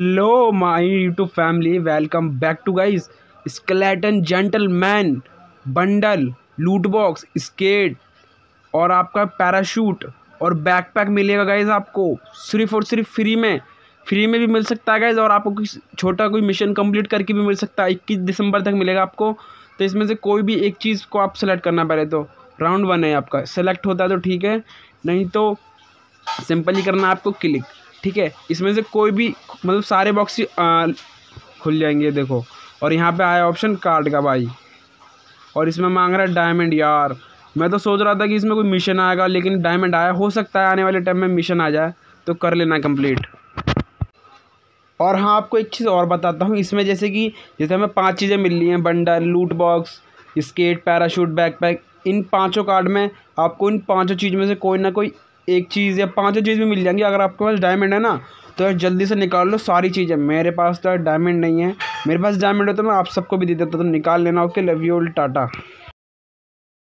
Hello my YouTube family welcome back to guys skeleton gentleman bundle loot box skate और आपका parachute और backpack मिलेगा guys आपको। सिर्फ़ और सिर्फ़ फ्री में। फ्री में भी मिल सकता है गाइस और आपको कुछ छोटा कोई मिशन कंप्लीट करके भी मिल सकता है। इक्कीस दिसंबर तक मिलेगा आपको। तो इसमें से कोई भी एक चीज़ को आप सेलेक्ट करना पड़े तो। राउंड वन है आपका। सेलेक्ट होता है तो ठीक है। नहीं तो सिंपली करना आपको क्लिक ठीक है? इसमें से कोई भी मतलब सारे बॉक्स खुल जाएँगे देखो। और यहाँ पे आया ऑप्शन कार्ड का भाई। और इसमें मांग रहा है डायमंड यार। मैं तो सोच रहा था कि इसमें कोई मिशन आएगा, लेकिन डायमंड आया। हो सकता है आने वाले टाइम में मिशन आ जाए तो कर लेना कंप्लीट और हाँ आपको एक चीज़ और बताता हूँ। इसमें जैसे कि, जैसे हमें पाँच चीज़ें मिल रही हैं bundle loot box skate parachute backpack इन पाँचों कार्ड में आपको इन पाँचों चीज़ में से कोई ना कोई एक चीज़ या पाँचों चीज़ भी मिल जाएँगी। अगर आपके पास डायमंड है ना तो जल्दी से निकाल लो सारी चीज़ें। मेरे पास तो डायमंड नहीं है। मेरे पास डायमंड है तो मैं आप सबको भी दे देता तो निकाल लेना। Okay love you tata.